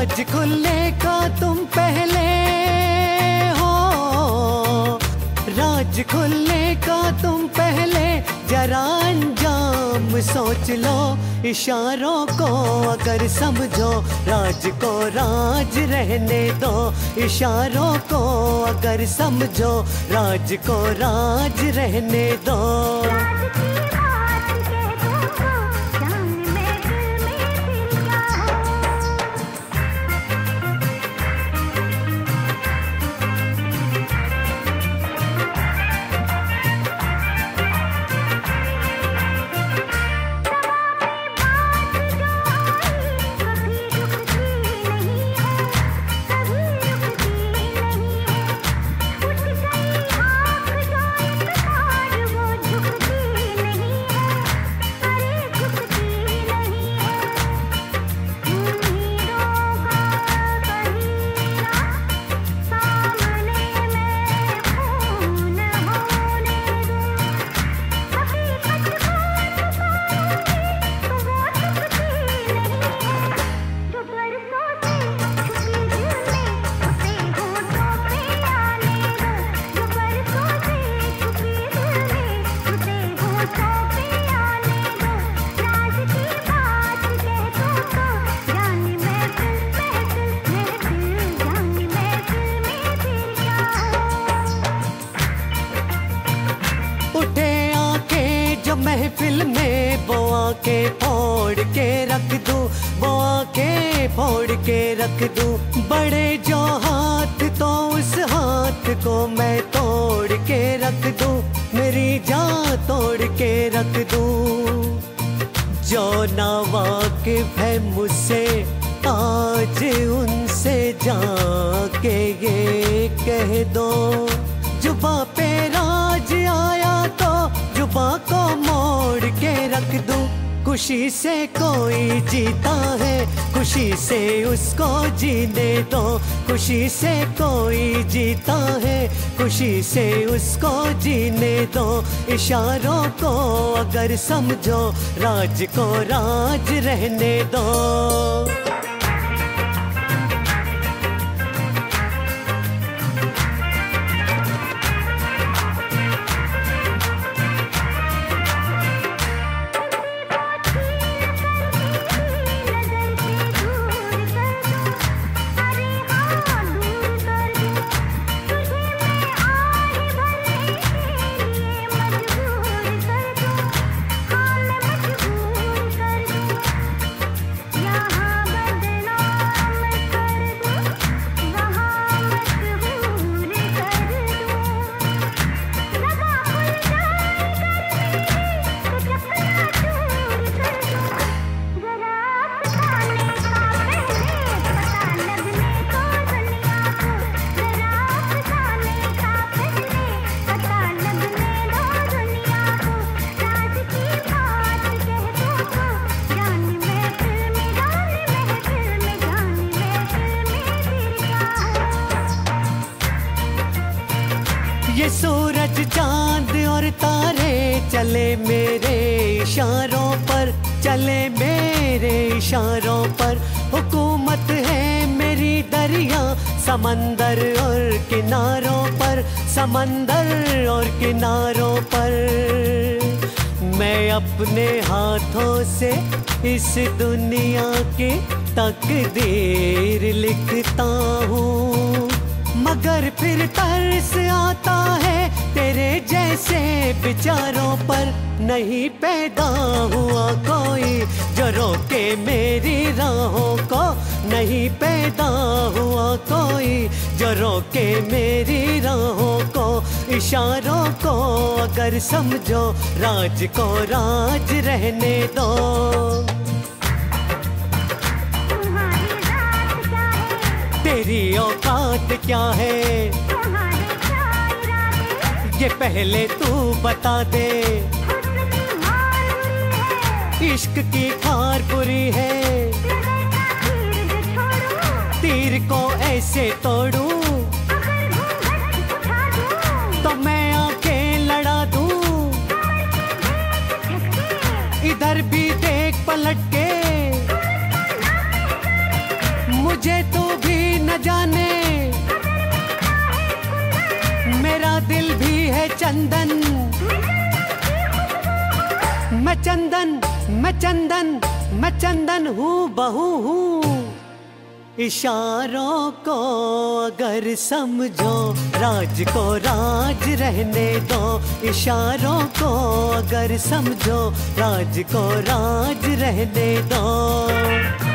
राज खुलने का तुम पहले हो। राज खुलने का तुम पहले, जरा अंजाम सोच लो। इशारों को अगर समझो, राज को राज रहने दो। इशारों को अगर समझो, राज को राज रहने दो। में वो आके फोड़ के रख दू वो आके फोड़ के रख दू। बड़े जो हाथ तो उस हाथ को मैं तोड़ के रख दू, मेरी जान तोड़ के रख दू। जो ना वाकिफ है मुझसे, आज उनसे जाके ये कह दो। जुबा पे खुशी से कोई जीता है, खुशी से उसको जीने दो। खुशी से कोई जीता है, खुशी से उसको जीने दो। इशारों को अगर समझो, राज को राज रहने दो। सूरज, चाँद और तारे चले मेरे इशारों पर, चले मेरे इशारों पर। हुकूमत है मेरी दरिया, समंदर और किनारों पर, समंदर और किनारों पर। मैं अपने हाथों से इस दुनिया की तकदीर लिखता हूँ। मगर फिर तरस आता जैसे विचारों पर नहीं पैदा हुआ कोई। जो रोके मेरी राहों को नहीं पैदा हुआ कोई। जो रोके मेरी राहों को इशारों को अगर समझो राज को राज रहने दो। तेरी औकात क्या है? ये पहले तू बता दे। इश्क की खार बुरी है। तीर को ऐसे तोड़ू। तो मैं आँखें लड़ा दू। इधर भी देख पलट के। मुझे तो भी न जाने मेरा दिल भी है चंदन। मैं चंदन मैं चंदन मैं चंदन हूँ, बहू हूँ। इशारों को अगर समझो, राज को राज रहने दो। इशारों को अगर समझो, राज को राज रहने दो।